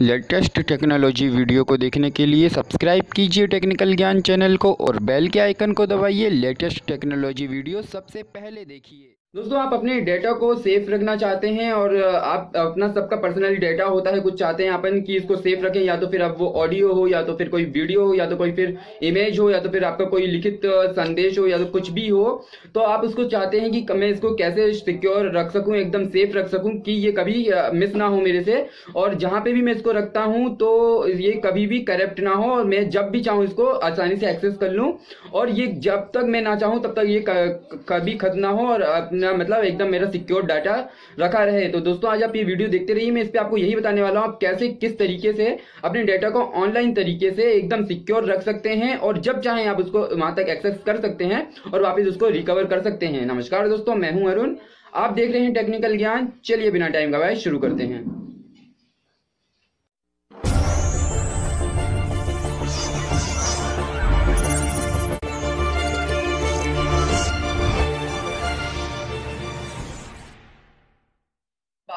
Latest technology video को देखने के लिए सब्सक्राइब कीजिए टेक्निकल ज्ञान चैनल को और बेल के आइकन को दबाइए। लेटेस्ट टेक्नोलॉजी वीडियो सबसे पहले देखिए। दोस्तों, आप अपने डेटा को सेफ़ रखना चाहते हैं और आप अपना सबका पर्सनल डेटा होता है, कुछ चाहते हैं अपन कि इसको सेफ़ रखें, या तो फिर अब वो ऑडियो हो, या तो फिर कोई वीडियो हो, या तो कोई फिर इमेज हो, या तो फिर आपका कोई लिखित संदेश हो, या तो कुछ भी हो तो आप उसको चाहते हैं कि मैं इसको कैसे सिक्योर रख सकूँ, एकदम सेफ़ रख सकूँ कि ये कभी मिस ना हो मेरे से। और जहाँ पे भी मैं इसको रखता हूँ तो ये कभी भी करप्ट ना हो, और मैं जब भी चाहूँ इसको आसानी से एक्सेस कर लूँ। और ये जब तक मैं ना चाहूँ, तब तक ये कभी खत्म ना हो, और अपना अपना मतलब एकदम मेरा सिक्योर डाटा रखा रहे। तो दोस्तों, आज आप ये वीडियो देखते रहिए। मैं इस पर आपको यही बताने वाला हूँ, आप कैसे, किस तरीके से अपने डाटा को ऑनलाइन तरीके से एकदम सिक्योर रख सकते हैं और जब चाहें आप उसको वहाँ तक एक्सेस कर सकते हैं और वापिस उसको रिकवर कर सकते हैं। नमस्कार दोस्तों, मैं हूँ अरुण। आप देख रहे हैं टेक्निकल ज्ञान। चलिए बिना टाइम गवाए शुरू करते हैं।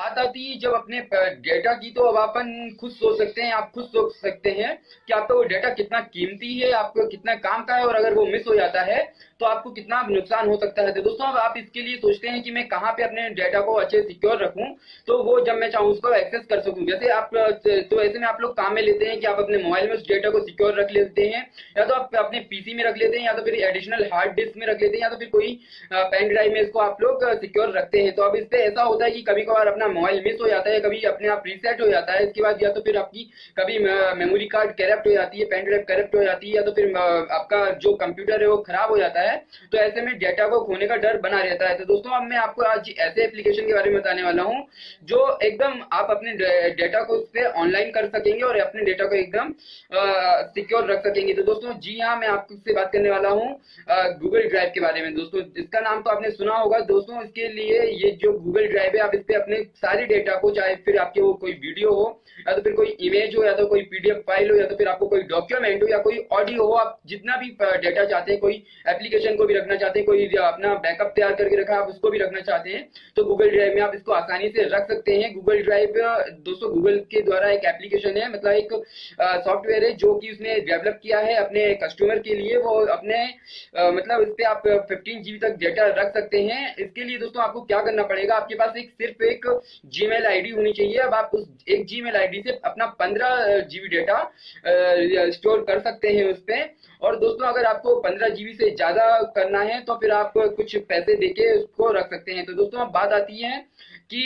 बात आती है, जब अपने डेटा की तो अब अपन खुद सोच सकते हैं, आप खुद सोच सकते हैं, कि आपका वो डेटा कितना कीमती है, आपको कितना काम का है, और अगर वो मिस हो जाता है तो आपको कितना नुकसान हो सकता है। तो दोस्तों, अब आप इसके लिए सोचते हैं कि मैं कहाँ पे अपने डेटा को अच्छे सिक्योर रखूँ तो वो जब मैं चाहूँ, उसको एक्सेस कर सकूँ। जैसे आप तो ऐसे में आप लोग काम में लेते हैं कि आप अपने मोबाइल में उस डेटा को सिक्योर रख लेते हैं, या तो आप अपने पीसी में रख लेते हैं, या तो फिर एडिशनल हार्ड डिस्क में रख लेते हैं, या तो फिर कोई पेन ड्राइव में इसको आप लोग सिक्योर रखते हैं। तो अब इससे ऐसा होता है कि कभी कभार अपना मोबाइल मिस हो जाता है, कभी अपने आप रीसेट हो जाता है, इसके बाद या तो फिर आपकी कभी मेमोरी कार्ड करप्ट हो जाती है पेन ड्राइव करप्ट हो जाती है, या तो फिर आपका जो कंप्यूटर है वो खराब हो जाता है तो ऐसे में डेटा को खोने का डर बना रहता है। तो दोस्तों, अब मैं आपको आज ऐसे एप्लीकेशन के बारे में बताने वाला हूँ, जो एकदम आप अपने डेटा को उस पर ऑनलाइन कर सकेंगे और अपने डेटा को एकदम सिक्योर रख सकेंगे। तो दोस्तों, जी हाँ मैं आपसे बात करने वाला हूँ गूगल ड्राइव के बारे में। दोस्तों, इसका नाम तो आपने सुना होगा। दोस्तों, इसके लिए ये जो गूगल ड्राइव है, आप इस पे अपने सारी डेटा को, चाहे फिर आपके वो कोई वीडियो हो, या तो फिर कोई इमेज हो, या तो कोई पीडीएफ फ़ाइल हो, या तो फिर आपको कोई डॉक्यूमेंट हो, या कोई ऑडियो हो, आप जितना भी डेटा चाहते हैं, कोई एप्लीकेशन को भी रखना चाहते हैं, कोई अपना बैकअप तैयार करके रखा आप उसको भी रखना चाहते हैं तो गूगल ड्राइव में आप इसको आसानी से रख सकते हैं। गूगल ड्राइव दोस्तों गूगल के द्वारा एक एप्लीकेशन है मतलब एक सॉफ्टवेयर है, जो कि उसने डेवलप किया है अपने कस्टमर के लिए। वो अपने मतलब इस पे आप फिफ्टीन जीबी तक डेटा रख सकते हैं। इसके लिए दोस्तों आपको क्या करना पड़ेगा? आपके पास एक, सिर्फ़ एक जीमेल आईडी होनी चाहिए। अब आप उस एक जीमेल आईडी से अपना पंद्रह जीबी डेटा स्टोर कर सकते हैं उस पर और दोस्तों, अगर आपको पंद्रह जीबी से ज़्यादा करना है तो फिर आप कुछ पैसे देके उसको रख सकते हैं। तो दोस्तों, अब बात आती है कि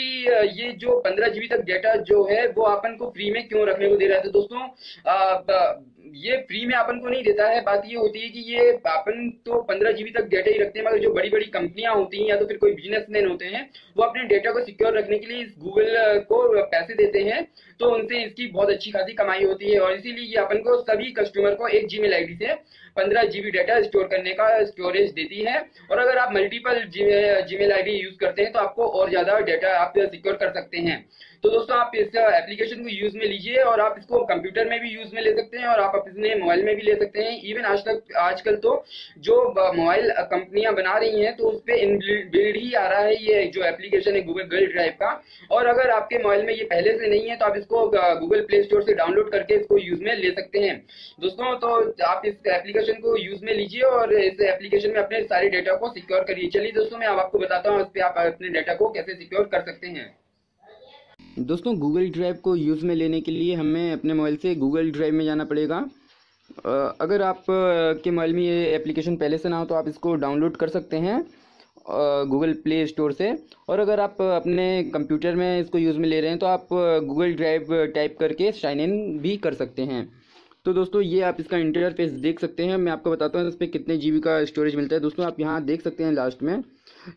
ये जो पंद्रह जीबी तक डेटा जो है, वो अपन को फ्री में क्यों रखने को दे रहा है? तो दोस्तों ये फ्री में अपन को नहीं देता है। बात ये होती है कि ये अपन तो पंद्रह जीबी तक डेटा ही रखते हैं, मगर जो बड़ी बड़ी कंपनियाँ होती हैं या तो फिर कोई बिजनेसमैन होते हैं, वो अपने डेटा को सिक्योर रखने के लिए इस गूगल को पैसे देते हैं। तो उनसे इसकी बहुत अच्छी खासी कमाई होती है। और इसीलिए ये अपन को सभी कस्टमर को एक जीमेल आईडी से पंद्रह जीबी डाटा स्टोर करने का स्टोरेज देती है। और अगर आप मल्टीपल जीमेल आईडी यूज़ करते हैं तो आपको और ज़्यादा डेटा आप सिक्योर कर सकते हैं। तो दोस्तों, आप इस एप्लीकेशन को यूज़ में लीजिए और आप इसको कंप्यूटर में भी यूज़ में ले सकते हैं और आप अपने मोबाइल में भी ले सकते हैं। इवन आज तक, आजकल तो जो मोबाइल कंपनियाँ बना रही हैं तो उस पर बिल्ड ही आ रहा है ये जो एप्लीकेशन है गूगल ड्राइव का। और अगर आपके मोबाइल में ये पहले से नहीं है तो आप इसको गूगल प्ले स्टोर से डाउनलोड करके इसको यूज़ में ले सकते हैं। दोस्तों तो आप इस एप्लीकेशन को यूज़ में लीजिए और इस एप्लीकेशन में अपने सारे डेटा को सिक्योर करिए। चलिए दोस्तों, मैं आपको बताता हूँ, इस पर आप अपने डेटा को कैसे सिक्योर कर सकते हैं। दोस्तों गूगल ड्राइव को यूज़ में लेने के लिए हमें अपने मोबाइल से गूगल ड्राइव में जाना पड़ेगा। अगर आप के मोबाइल में ये एप्लीकेशन पहले से ना हो तो आप इसको डाउनलोड कर सकते हैं गूगल प्ले स्टोर से। और अगर आप अपने कंप्यूटर में इसको यूज़ में ले रहे हैं तो आप गूगल ड्राइव टाइप करके साइन इन भी कर सकते हैं। तो दोस्तों, ये आप इसका इंटरफेस देख सकते हैं। मैं आपको बताता हूँ इस पर कितने जीबी का स्टोरेज मिलता है। दोस्तों, आप यहाँ देख सकते हैं लास्ट में।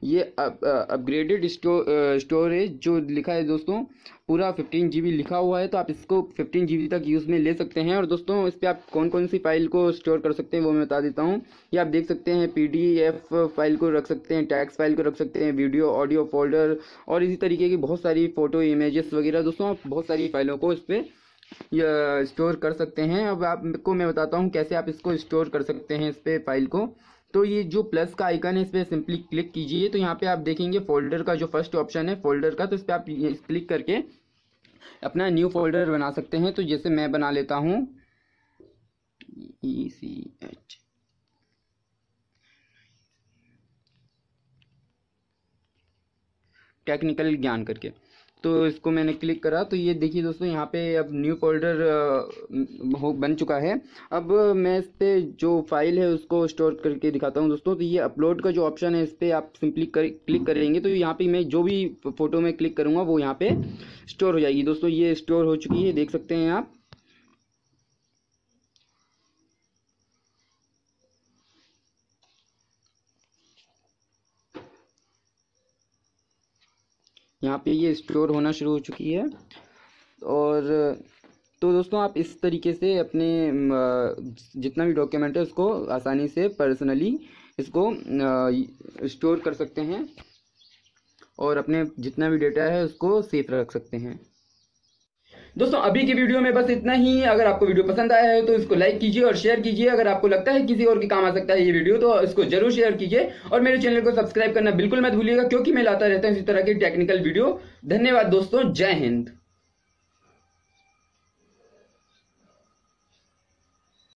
ये अपग्रेडेड स्टोरेज जो लिखा है दोस्तों, पूरा फिफ्टीन जी लिखा हुआ है तो आप इसको फिफ्टीन जी तक यूज़ में ले सकते हैं। और दोस्तों, इस पर आप कौन कौन सी फ़ाइल को स्टोर कर सकते हैं वो मैं बता देता हूँ। ये आप देख सकते हैं पीडीएफ फ़ाइल को रख सकते हैं टैक्स फ़ाइल को रख सकते हैं वीडियो ऑडियो फोल्डर और इसी तरीके की बहुत सारी फ़ोटो इमेजेस वगैरह। दोस्तों, आप बहुत सारी फाइलों को इस पर स्टोर कर सकते हैं। अब आपको मैं बताता हूँ कैसे आप इसको स्टोर कर सकते हैं इस पर फ़ाइल को। तो ये जो प्लस का आइकन है, इस पर सिंपली क्लिक कीजिए। तो यहाँ पे आप देखेंगे फोल्डर का जो फ़र्स्ट ऑप्शन है, फोल्डर का तो इस पर आप क्लिक करके अपना न्यू फोल्डर बना सकते हैं। तो जैसे मैं बना लेता हूँ। ई एच टेक्निकल ज्ञान करके। तो इसको मैंने क्लिक करा। तो ये देखिए दोस्तों, यहाँ पे अब न्यू फोल्डर हो, बन चुका है। अब मैं इस पर जो फ़ाइल है उसको स्टोर करके दिखाता हूँ दोस्तों। तो ये अपलोड का जो ऑप्शन है, इस पर आप सिंपली कर क्लिक करेंगे। तो यहाँ पे मैं जो भी फ़ोटो में क्लिक करूँगा, वो यहाँ पे स्टोर हो जाएगी। दोस्तों, ये स्टोर हो चुकी है, देख सकते हैं आप। यहाँ पे ये स्टोर होना शुरू हो चुकी है। और तो दोस्तों आप इस तरीके से अपने जितना भी डॉक्यूमेंट है उसको आसानी से पर्सनली इसको स्टोर कर सकते हैं। और अपने जितना भी डेटा है उसको सेफ़ रख सकते हैं। दोस्तों, अभी की वीडियो में बस इतना ही। अगर आपको वीडियो पसंद आया है तो इसको लाइक कीजिए और शेयर कीजिए। अगर आपको लगता है किसी और के काम आ सकता है ये वीडियो तो इसको ज़रूर शेयर कीजिए। और मेरे चैनल को सब्सक्राइब करना बिल्कुल मत भूलिएगा, क्योंकि मैं लाता रहता हूँ इसी तरह की टेक्निकल वीडियो धन्यवाद दोस्तों, जय हिंद।